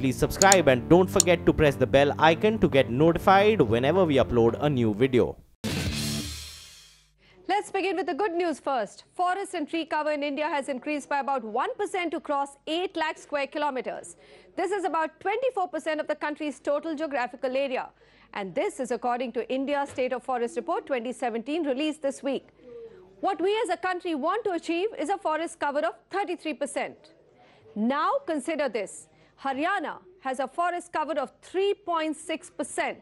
Please subscribe and don't forget to press the bell icon to get notified whenever we upload a new video. Let's begin with the good news first. Forest and tree cover in India has increased by about 1% to cross 8 lakh square kilometers. This is about 24% of the country's total geographical area. And this is according to India's State of Forest Report 2017 released this week. What we as a country want to achieve is a forest cover of 33%. Now consider this. Haryana has a forest cover of 3.6%.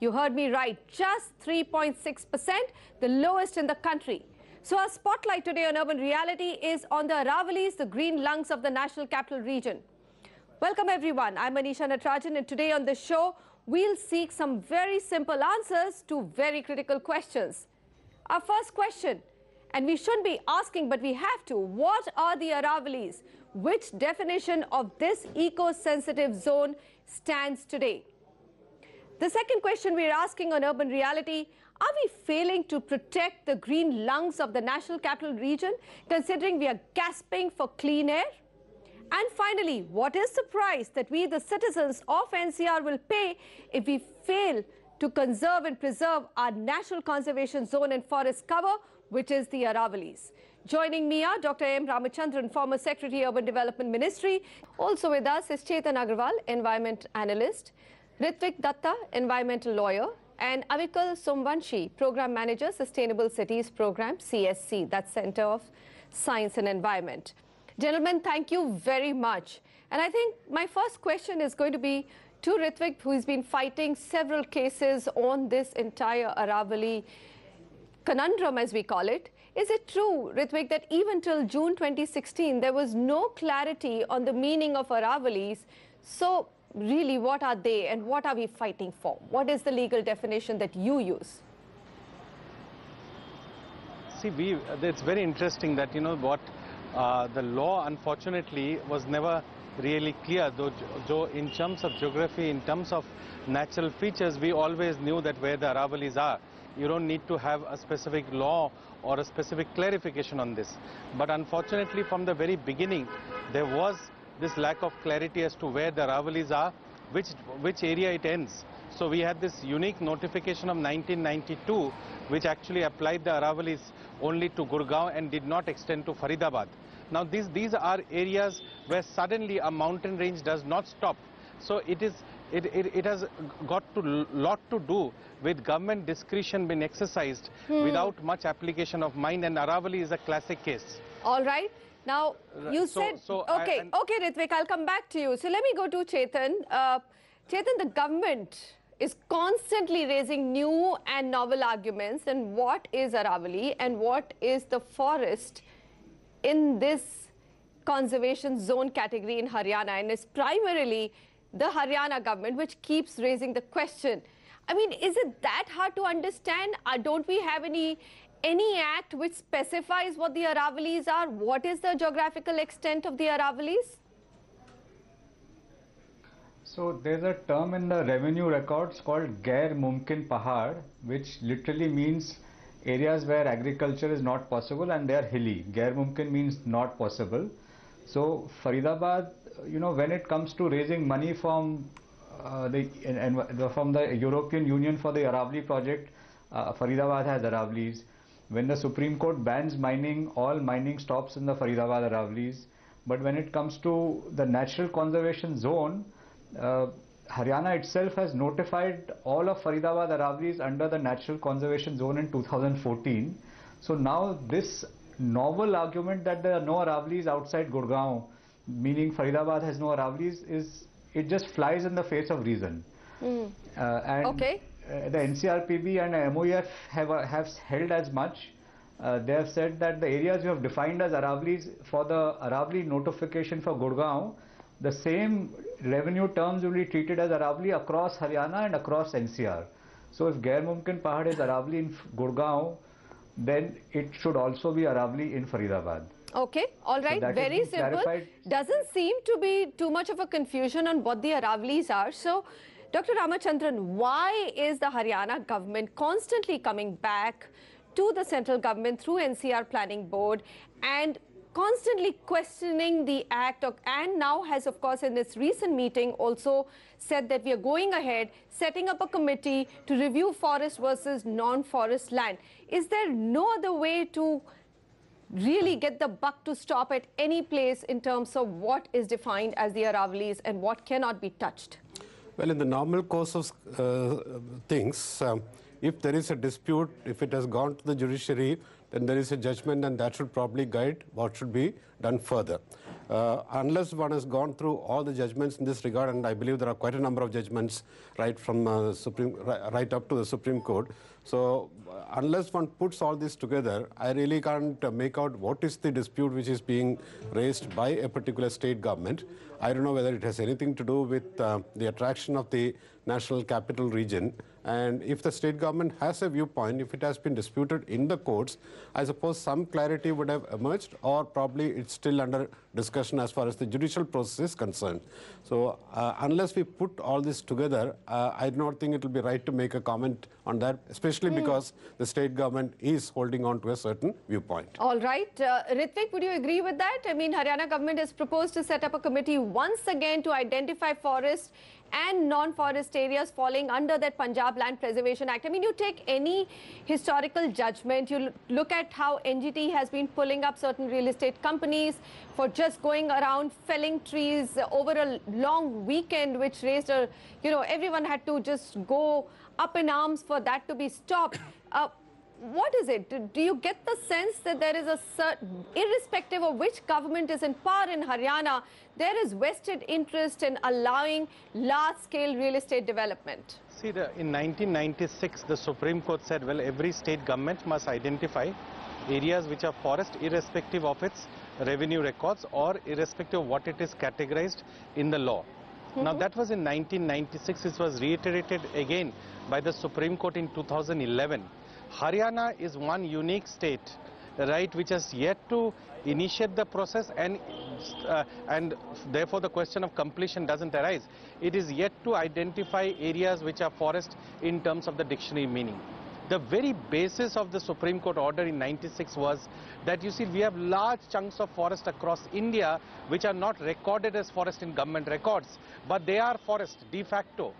You heard me right, just 3.6%, the lowest in the country. So our spotlight today on Urban Reality is on the Aravalis, the green lungs of the National Capital Region. Welcome everyone, I'm Anisha Natarajan and today on the show, we'll seek some very simple answers to very critical questions. Our first question, and we shouldn't be asking, but we have to, what are the Aravalis? Which definition of this eco-sensitive zone stands today? The second question we're asking on Urban Reality, are we failing to protect the green lungs of the National Capital Region, considering we are gasping for clean air? And finally, what is the price that we, the citizens of NCR, will pay if we fail to conserve and preserve our National Conservation Zone and forest cover, which is the Aravalis? Joining me are Dr. M. Ramachandran, former Secretary, Urban Development Ministry. Also with us is Chetan Agarwal, Environment Analyst. Ritwik Dutta, environmental lawyer, and Avikal Somvanshi, program manager, Sustainable Cities Program, CSE, that's Center of Science and Environment. Gentlemen, thank you very much. And I think my first question is going to be to Ritwik, who's been fighting several cases on this entire Aravali conundrum, as we call it. Is it true, Ritwik, that even till June 2016, there was no clarity on the meaning of Aravalis? So really what are they and what are we fighting for? What is the legal definition that you use? See, we, it's very interesting that, you know, what uh, the law, unfortunately, was never really clear. Though, though in terms of geography, in terms of natural features, we always knew that where the Aravalis are. You don't need to have a specific law or a specific clarification on this. But unfortunately, from the very beginning, there was this lack of clarity as to where the Ravalis are, which, which area it ends. So we had this unique notification of 1992, which actually applied the Aravalis only to Gurgaon and did not extend to Faridabad. Now these, these are areas where suddenly a mountain range does not stop. So it is it, it, it, has got to lot to do with government discretion being exercised hmm. without much application of mind and Aravali is a classic case. All right. Now, you so, said, so okay, I, okay, Ritwik, I'll come back to you. So let me go to Chetan. Uh, Chetan, the government is constantly raising new and novel arguments and what is Aravali and what is the forest in this conservation zone category in Haryana and it's primarily the Haryana government which keeps raising the question. I mean, is it that hard to understand? Uh, don't we have any any act which specifies what the Aravalis are? What is the geographical extent of the Aravalis? So there's a term in the revenue records called Gair Mumkin Pahar, which literally means areas where agriculture is not possible and they are hilly. Gair Mumkin means not possible. So Faridabad, you know, when it comes to raising money from uh, the, and, from the European Union for the Aravali project, uh, Faridabad has Aravalis. When the Supreme Court bans mining, all mining stops in the Faridabad Aravalis. But when it comes to the natural conservation zone, uh, Haryana itself has notified all of Faridabad Aravalis under the natural conservation zone in 2014. So now this novel argument that there are no Aravalis outside Gurgaon, meaning Faridabad has no Aravalis, is it just flies in the face of reason. Mm. Uh, and okay. Uh, the NCRPB and MOEF have, uh, have held as much. Uh, they have said that the areas you have defined as Aravalis for the Aravali notification for Gurgaon, the same revenue terms will be treated as Aravali across Haryana and across NCR. So if Gair Mumkin Pahad is Aravali in Gurgaon, then it should also be Aravali in Faridabad. Okay, all right, so very simple. Clarified. Doesn't seem to be too much of a confusion on what the Aravalis are. So Dr. Ramachandran, why is the Haryana government constantly coming back to the central government through NCR Planning Board and constantly questioning the act of, and now has, of course, in this recent meeting also said that we are going ahead, setting up a committee to review forest versus non-forest land. Is there no other way to really get the buck to stop at any place in terms of what is defined as the Aravalis and what cannot be touched? Well, in the normal course of uh, things, um, if there is a dispute, if it has gone to the judiciary, then there is a judgment and that should probably guide what should be done further. Uh, unless one has gone through all the judgments in this regard, and I believe there are quite a number of judgments right from uh, Supreme, right up to the Supreme Court. So, uh, unless one puts all this together, I really can't uh, make out what is the dispute which is being raised by a particular state government. I don't know whether it has anything to do with uh, the attraction of the national capital region. And if the state government has a viewpoint, if it has been disputed in the courts, I suppose some clarity would have emerged, or probably it's still under discussion as far as the judicial process is concerned. So, uh, unless we put all this together, uh, I do not think it will be right to make a comment on that, especially mm. because the state government is holding on to a certain viewpoint. All right. Uh, Ritwik, would you agree with that? I mean, Haryana government has proposed to set up a committee once again to identify forests and non-forest areas falling under that Punjab Land Preservation Act. I mean, you take any historical judgment, you look at how NGT has been pulling up certain real estate companies for just going around felling trees over a long weekend, which raised a, you know, everyone had to just go up in arms for that to be stopped. Uh, what is it? Do you get the sense that there is a certain, irrespective of which government is in power in Haryana, there is vested interest in allowing large-scale real estate development? See, the, in 1996, the Supreme Court said, well, every state government must identify areas which are forest irrespective of its revenue records or irrespective of what it is categorized in the law. Mm -hmm. Now that was in 1996, it was reiterated again by the Supreme Court in 2011. Haryana is one unique state, right, which has yet to initiate the process and uh, and therefore the question of completion doesn't arise. It is yet to identify areas which are forest in terms of the dictionary meaning. The very basis of the Supreme Court order in 96 was that you see we have large chunks of forest across India which are not recorded as forest in government records, but they are forest de facto.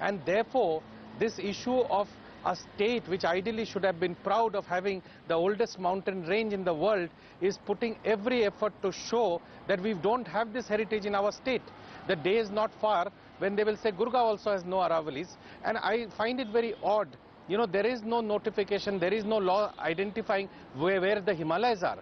And therefore, this issue of a state which ideally should have been proud of having the oldest mountain range in the world is putting every effort to show that we don't have this heritage in our state. The day is not far when they will say Gurgaon also has no Aravalis and I find it very odd. You know, there is no notification, there is no law identifying where, where the Himalayas are.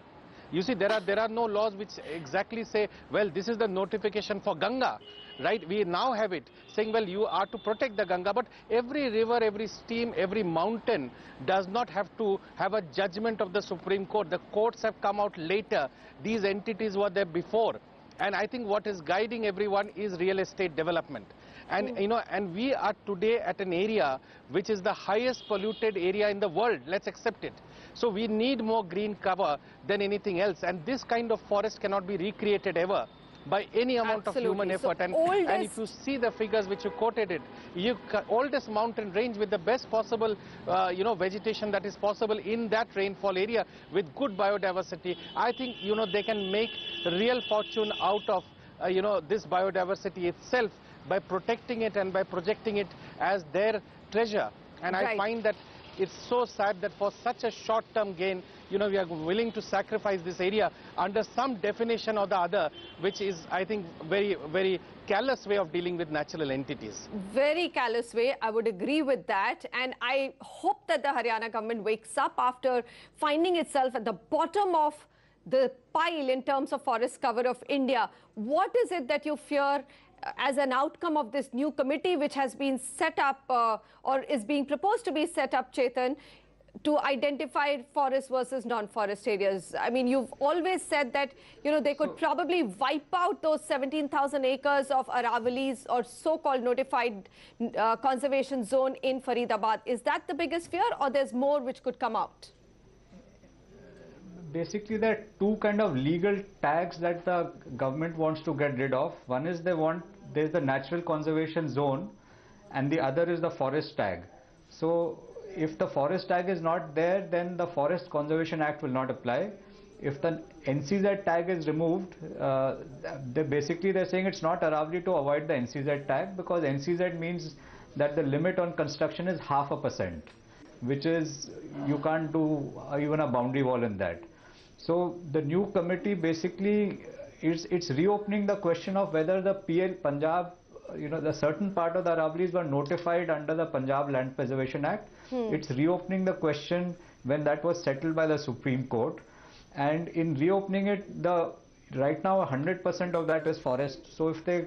You see, there are, there are no laws which exactly say, well, this is the notification for Ganga, right? We now have it saying, well, you are to protect the Ganga, but every river, every stream, every mountain does not have to have a judgment of the Supreme Court. The courts have come out later. These entities were there before. And I think what is guiding everyone is real estate development. And, you know, and we are today at an area which is the highest polluted area in the world. Let's accept it. So we need more green cover than anything else. And this kind of forest cannot be recreated ever by any amount Absolutely. of human effort. So and, and if you see the figures which you quoted it, you oldest mountain range with the best possible, uh, you know, vegetation that is possible in that rainfall area with good biodiversity, I think, you know, they can make real fortune out of, uh, you know, this biodiversity itself by protecting it and by projecting it as their treasure. And right. I find that it's so sad that for such a short-term gain, you know, we are willing to sacrifice this area under some definition or the other, which is, I think, very, very callous way of dealing with natural entities. Very callous way. I would agree with that. And I hope that the Haryana government wakes up after finding itself at the bottom of the pile in terms of forest cover of India. What is it that you fear as an outcome of this new committee which has been set up uh, or is being proposed to be set up, Chetan, to identify forest versus non-forest areas. I mean, you've always said that, you know, they could so, probably wipe out those 17,000 acres of Aravalis or so-called notified uh, conservation zone in Faridabad. Is that the biggest fear or there's more which could come out? Basically there are two kind of legal tags that the government wants to get rid of. One is they want, there's the natural conservation zone and the other is the forest tag. So if the forest tag is not there, then the Forest Conservation Act will not apply. if the NCZ tag is removed, uh, they basically they're saying it's not Aravali to avoid the NCZ tag because NCZ means that the limit on construction is half a percent, which is you can't do even a boundary wall in that. So the new committee basically it's it's reopening the question of whether the PL Punjab, you know, the certain part of the Aravalis were notified under the Punjab Land Preservation Act. Hmm. It's reopening the question when that was settled by the Supreme Court and in reopening it the right now 100% of that is forest so if they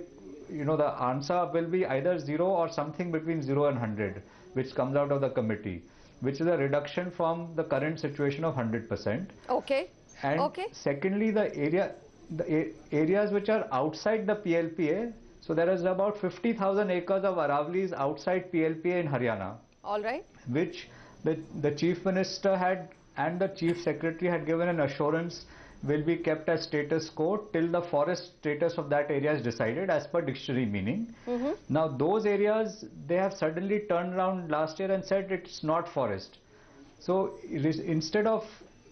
you know the answer will be either 0 or something between 0 and 100 which comes out of the committee which is a reduction from the current situation of 100% Okay. And Okay. secondly the area the areas which are outside the PLPA so there is about 50000 acres of Aravalis outside PLPA in Haryana All right. which the, the chief minister had and the chief secretary had given an assurance will be kept as status quo till the forest status of that area is decided as per dictionary meaning. Mm-hmm. Now those areas they have suddenly turned around last year and said it's not forest. So instead of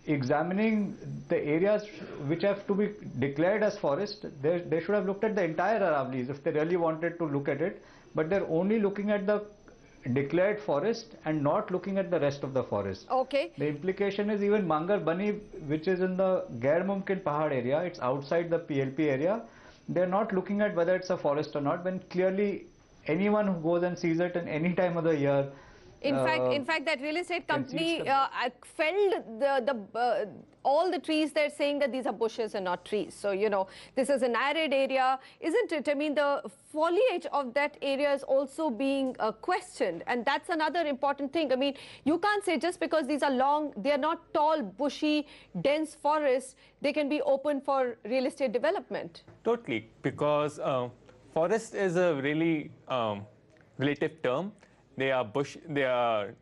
examining the areas which have to be declared as forest, they, they should have looked at the entire Aravalis if they really wanted to look at it. But they're only looking at the declared forest and not looking at the rest of the forest. Okay. The implication is even Mangar Bani, which is in the Gair Mumkin Pahad area, it's outside the PLP area. They're not looking at whether it's a forest or not, when clearly anyone who goes and sees it in any time of the year. In fact, uh, in fact, that real estate company uh, uh, felled the the uh, all the trees. They're saying that these are bushes and not trees. So you know, this is an arid area, isn't it? I mean, the foliage of that area is also being uh, questioned, and that's another important thing. I mean, you can't say just because these are long, they are not tall, bushy, dense forests, they can be open for real estate development. Totally, because uh, forest is a really um, relative term. They are bush, they are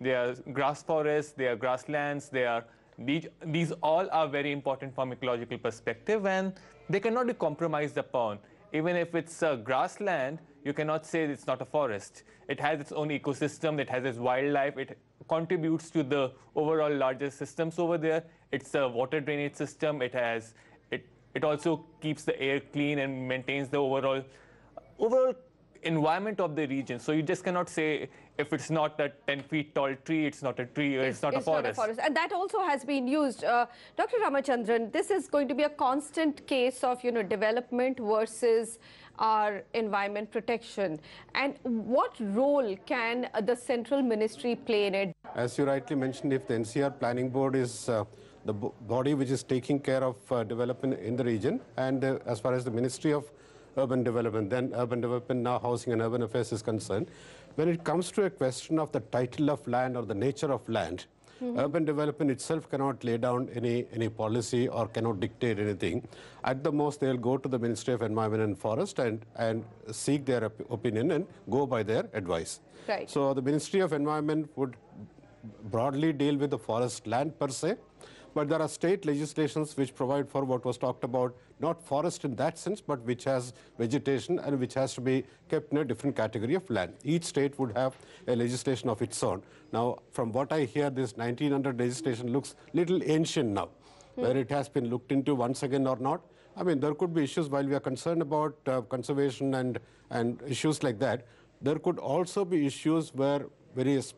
they are grass forests, they are grasslands, they are these, these all are very important from ecological perspective, and they cannot be compromised upon. Even if it's a grassland, you cannot say it's not a forest. It has its own ecosystem, it has its wildlife, it contributes to the overall larger systems over there. It's a water drainage system. It has it it also keeps the air clean and maintains the overall overall environment of the region. So you just cannot say if it's not a 10 feet tall tree, it's not a tree, or it's, not, a forest. And that also has been used. Uh, Dr. Ramachandran, this is going to be a constant case of, you know, development versus our environment protection. And what role can the central ministry play in it? As you rightly mentioned, if the NCR Planning Board is uh, the bo- body which is taking care of uh, development in the region, and uh, as far as the Ministry of Urban Development, then Urban Development, now Housing and Urban Affairs is concerned, when it comes to a question of the title of land or the nature of land, urban development itself cannot lay down any, any policy or cannot dictate anything. At the most, they'll go to the Ministry of Environment and Forest and, and seek their op- opinion and go by their advice. Right. So the Ministry of Environment would broadly deal with the forest land per se, but there are state legislations which provide for what was talked about, not forest in that sense, but which has vegetation and which has to be kept in a different category of land. Each state would have a legislation of its own. Now, from what I hear, this 1900 legislation looks little ancient now, where it has been looked into once again or not. I mean, there could be issues while we are concerned about uh, conservation and, and issues like that. There could also be issues where various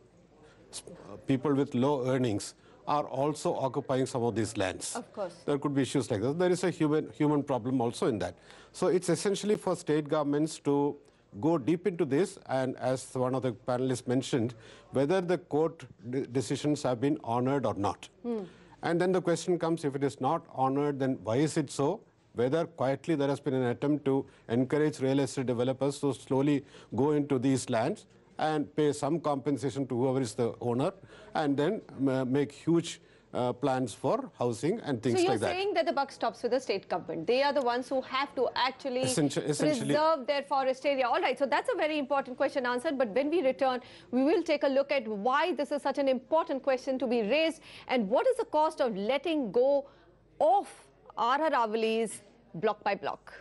uh, people with low earnings are also occupying some of these lands. Of course. There could be issues like that. There is a human, human problem also in that. So it's essentially for state governments to go deep into this and as one of the panelists mentioned, whether the court decisions have been honored or not. Hmm. And then the question comes, if it is not honored, then why is it so? Whether quietly there has been an attempt to encourage real estate developers to slowly go into these lands and pay some compensation to whoever is the owner and then make huge uh, plans for housing and things so you're like that. saying that the buck stops with the state government. They are the ones who have to actually Essenti- essentially- preserve their forest area. All right, so that's a very important question answered. But when we return, we will take a look at why this is such an important question to be raised and what is the cost of letting go of our Aravalis block by block.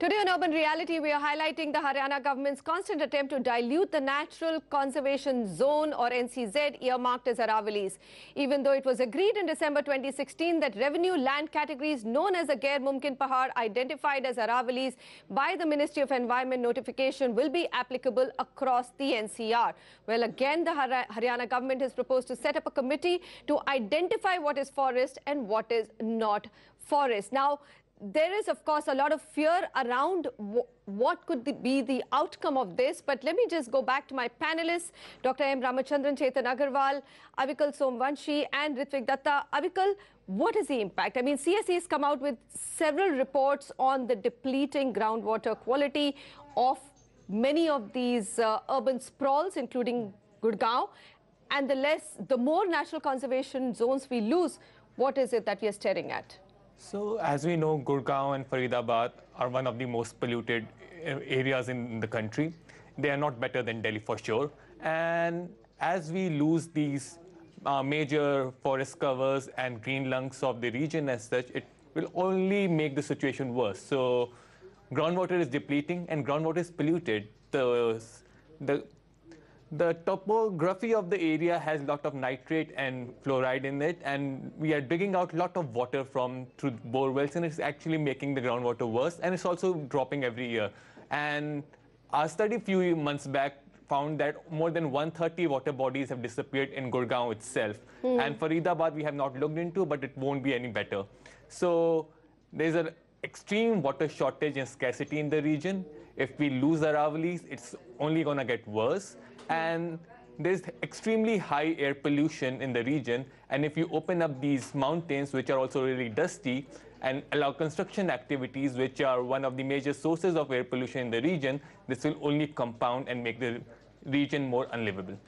Today on Urban Reality, we are highlighting the Haryana government's constant attempt to dilute the Natural Conservation Zone or NCZ earmarked as Aravallis. Even though it was agreed in December 2016 that revenue land categories known as the Gair Mumkin Pahar identified as Aravallis by the Ministry of Environment notification will be applicable across the NCR. Well, again, the Haryana government has proposed to set up a committee to identify what is forest and what is not forest. Now, there is, of course, a lot of fear around what could be the outcome of this. But let me just go back to my panelists, Dr. M. Ramachandran, Chetan Agarwal, Avikal Somvanshi, and Ritwik Dutta. Avikal, what is the impact? I mean, CSE has come out with several reports on the depleting groundwater quality of many of these uh, urban sprawls, including Gurgaon. And the less, the more natural conservation zones we lose, what is it that we are staring at? So as we know, Gurgaon and Faridabad are one of the most polluted areas in the country. They are not better than Delhi for sure. And as we lose these uh, major forest covers and green lungs of the region as such, it will only make the situation worse. So groundwater is depleting and groundwater is polluted. The, the the topography of the area has a lot of nitrate and fluoride in it, and we are digging out a lot of water from through bore wells, and it's actually making the groundwater worse, and it's also dropping every year. And our study a few months back found that more than 130 water bodies have disappeared in Gurgaon itself. Mm. And Faridabad we have not looked into, but it won't be any better. So there's an extreme water shortage and scarcity in the region. If we lose Aravallis, it's only going to get worse and there's extremely high air pollution in the region. And if you open up these mountains, which are also really dusty, and allow construction activities, which are one of the major sources of air pollution in the region, this will only compound and make the region more unlivable.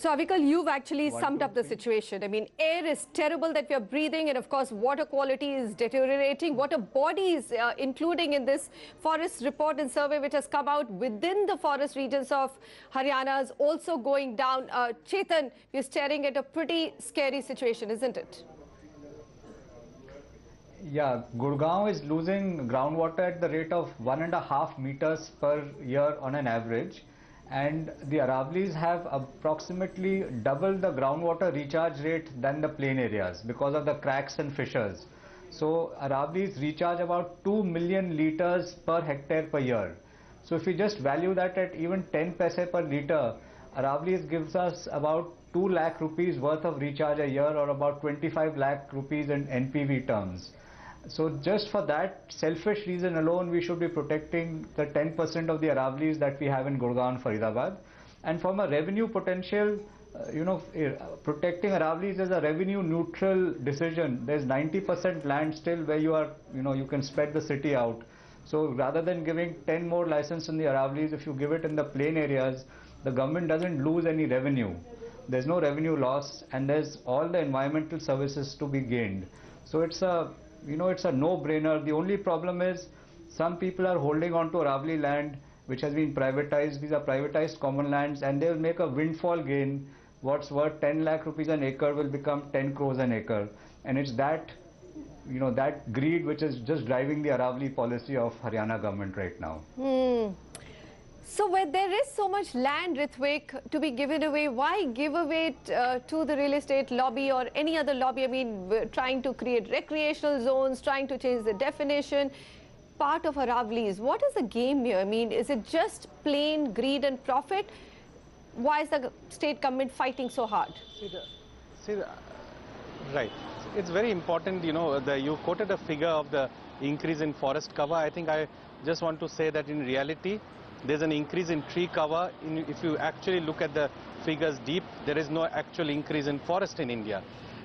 So, Avikal, you've actually One, summed up the situation. I mean, air is terrible that we are breathing, and of course, water quality is deteriorating. Water bodies, uh, including in this forest report and survey which has come out within the forest regions of Haryana, is also going down. Uh, Chetan, we're staring at a pretty scary situation, isn't it? Yeah, Gurgaon is losing groundwater at the rate of one and a half meters per year on an average and the Aravallis have approximately double the groundwater recharge rate than the plain areas because of the cracks and fissures. So Aravallis recharge about 2 million liters per hectare per year. So if we just value that at even 10 paise per liter, Aravallis gives us about 2 lakh rupees worth of recharge a year or about 25 lakh rupees in NPV terms. So just for that selfish reason alone, we should be protecting the 10% of the Aravallis that we have in Gurgaon, Faridabad. And from a revenue potential, uh, you know, eh, protecting Aravallis is a revenue neutral decision. There's 90% land still where you are, you know, you can spread the city out. So rather than giving 10 more license in the Aravallis, if you give it in the plain areas, the government doesn't lose any revenue. There's no revenue loss and there's all the environmental services to be gained. So it's a you know, it's a no-brainer. The only problem is some people are holding on to Aravali land which has been privatized. These are privatized common lands and they will make a windfall gain. What's worth 10 lakh rupees an acre will become 10 crores an acre. And it's that, you know, that greed which is just driving the Aravali policy of Haryana government right now. Hmm. So where there is so much land, Ritwik, to be given away, why give away it uh, to the real estate lobby or any other lobby? I mean, trying to create recreational zones, trying to change the definition. Part of Aravallis. What is the game here? I mean, is it just plain greed and profit? Why is the state government fighting so hard? See, the, see the, right. It's very important, you know, the, you quoted a figure of the increase in forest cover. I think I just want to say that in reality, there's an increase in tree cover. If you actually look at the figures deep, there is no actual increase in forest in India.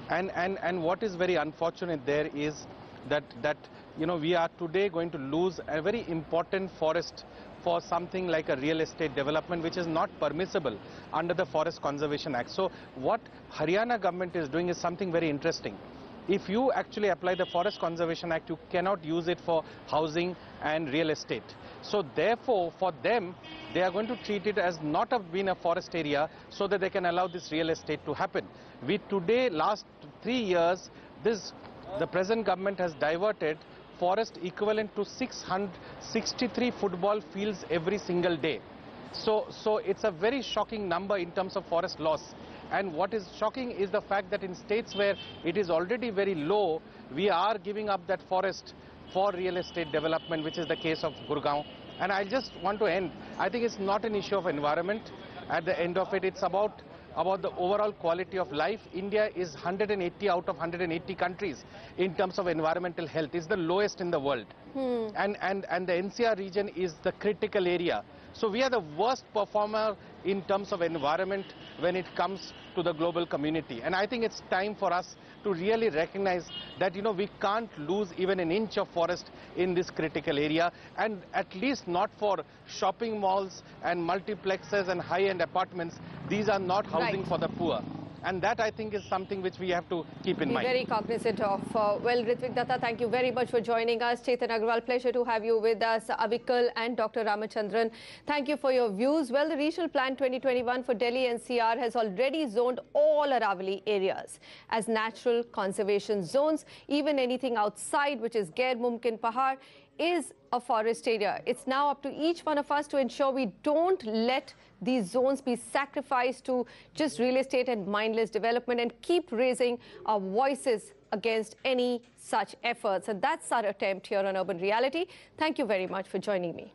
And, and, and what is very unfortunate there is that, that you know, we are today going to lose a very important forest for something like a real estate development which is not permissible under the Forest Conservation Act. So what Haryana government is doing is something very interesting if you actually apply the Forest Conservation Act, you cannot use it for housing and real estate. So therefore, for them, they are going to treat it as not have been a forest area so that they can allow this real estate to happen. We today, last three years, this the present government has diverted forest equivalent to 663 football fields every single day. So, so it's a very shocking number in terms of forest loss. And what is shocking is the fact that in states where it is already very low, we are giving up that forest for real estate development, which is the case of Gurgaon. And I just want to end. I think it's not an issue of environment. At the end of it, it's about about the overall quality of life. India is 180 out of 180 countries in terms of environmental health. It's the lowest in the world. Hmm. And, and, and the NCR region is the critical area. So we are the worst performer in terms of environment when it comes to the global community. And I think it's time for us to really recognize that, you know, we can't lose even an inch of forest in this critical area and at least not for shopping malls and multiplexes and high-end apartments. These are not housing Right. for the poor. And that I think is something which we have to keep in Be mind. very cognizant of. Uh, well, Ritwik Dutta, thank you very much for joining us. Chetan Agarwal, pleasure to have you with us. Avikal and Dr. Ramachandran, thank you for your views. Well, the Regional Plan 2021 for Delhi NCR has already zoned all Aravali areas as natural conservation zones. Even anything outside, which is Gair Mumkin Pahar, is a forest area. It's now up to each one of us to ensure we don't let these zones be sacrificed to just real estate and mindless development and keep raising our voices against any such efforts. And that's our attempt here on Urban Reality. Thank you very much for joining me.